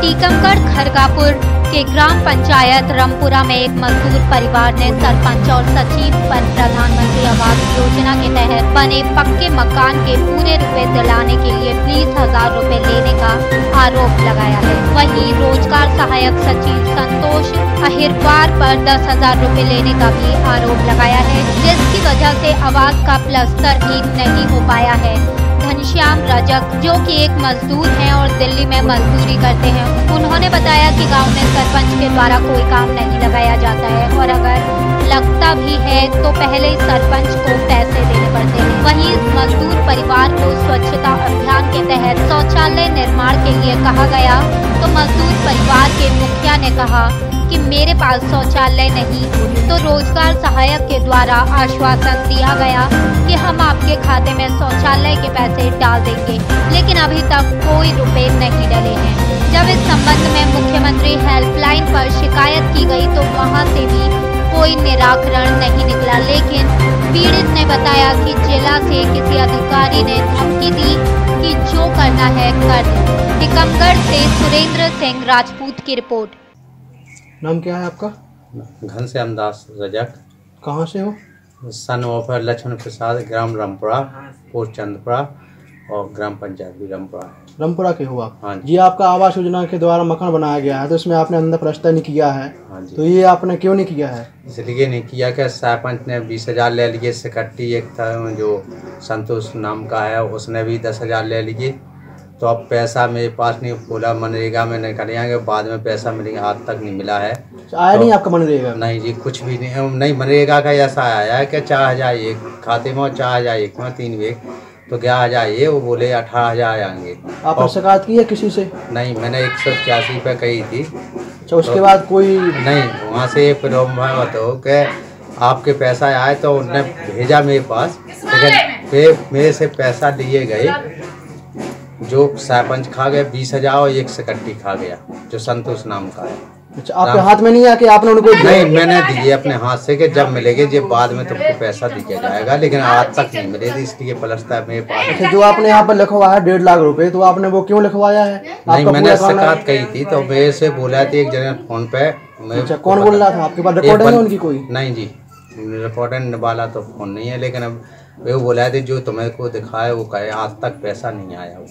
खरगापुर के ग्राम पंचायत रामपुरा में एक मजदूर परिवार ने सरपंच और सचिव पर प्रधानमंत्री आवास योजना के तहत बने पक्के मकान के पूरे रुपए दिलाने के लिए बीस हज़ार रूपए लेने का आरोप लगाया है। वहीं रोज़गार सहायक सचिव संतोष अहिरवार पर दस हज़ार रूपए लेने का भी आरोप लगाया है, जिसकी वजह से आवास का प्लस्तर ठीक नहीं हो पाया है। घनश्याम रजक, जो कि एक मजदूर हैं और दिल्ली में मजदूरी करते हैं। उन्होंने बताया कि गाँव में सरपंच के द्वारा कोई काम नहीं लगाया जाता है और अगर लगता भी है तो पहले सरपंच को पैसे देने पड़ते हैं। वहीं मजदूर परिवार को स्वच्छता अभियान के तहत शौचालय निर्माण के लिए कहा गया मजदूर परिवार के मुखिया ने कहा कि मेरे पास शौचालय नहीं तो रोज़गार सहायक के द्वारा आश्वासन दिया गया कि हम आपके खाते में शौचालय के पैसे डाल देंगे, लेकिन अभी तक कोई रुपए नहीं डले हैं। जब इस संबंध में मुख्यमंत्री हेल्पलाइन पर शिकायत की गई तो वहाँ से भी कोई निराकरण नहीं निकला लेकिन पीड़ित ने बताया कि जिला से किसी अधिकारी ने धमकी दी कि जो करना है कर दो। टीकमगढ़ से सुरेंद्र सिंह राजपूत की रिपोर्ट। नाम क्या है आपका? घनश्याम दास रजक। कहाँ से हो? सन लक्ष्मण प्रसाद ग्राम रामपुरा पोस्ट चंदपुरा और ग्राम पंचायत भी रामपुरा। रामपुरा के हो आप हाँ जी। जी आपका आवास योजना के द्वारा मकान बनाया गया है तो इसमें आपने अंदर प्रस्तर नहीं किया है। हाँ तो ये आपने क्यों नहीं किया है? इसलिए नहीं किया कि सरपंच ने बीस हज़ार ले लिए सिकट्टी एक था जो संतोष नाम का है उसने भी दस हज़ार ले लिए। तो अब पैसा मेरे पास नहीं बोला मनरेगा में निकल आएँगे बाद में पैसा मिलेगा आज तक नहीं मिला है। आया तो, नहीं आपका मनरेगा? नहीं जी कुछ भी नहीं नहीं मनरेगा का ऐसा आया है कि चार हज़ार एक खाते में और चार हज़ार एक में तीन वेग तो ग्यारह हज़ार ये वो बोले अठारह हज़ार आएँगे। आपने शिकायत की है किसी से? नहीं मैंने एक सौ इक्यासी पे कही थी। अच्छा उसके बाद कोई नहीं वहाँ से प्रॉब्लम है बताओ कि आपके पैसा आए तो उनने भेजा मेरे पास। लेकिन फिर मेरे से पैसा लिए गए जो सरपंच खा गए बीस हज़ार और एक सकट्टी खा गया जो संतोष नाम का है। अच्छा आपके हाथ में नहीं आके आपने उनको नहीं मैंने दिए अपने हाथ से कि जब मिलेंगे जब बाद में तुमको पैसा दिया जाएगा लेकिन आज तक नहीं मिले थी इसलिए प्लस्तर मेरे पास। अच्छा जो आपने यहाँ पर लिखवाया है डेढ़ लाख रुपए तो आपने वो क्यों लिखवाया है? नहीं मैंने है। शिकायत कही थी तो मेरे से बोला थी एक जने फ़ोन पे अच्छा कौन बोल रहा था? आपके पास रिकॉर्ड है उनकी कोई? नहीं जी रिकॉर्डेंट वाला तो फ़ोन नहीं है लेकिन अब वो बोला थे जो तुम्हें को दिखाया वो कहे आज तक पैसा नहीं आया। वो